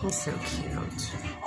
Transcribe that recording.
He's so cute.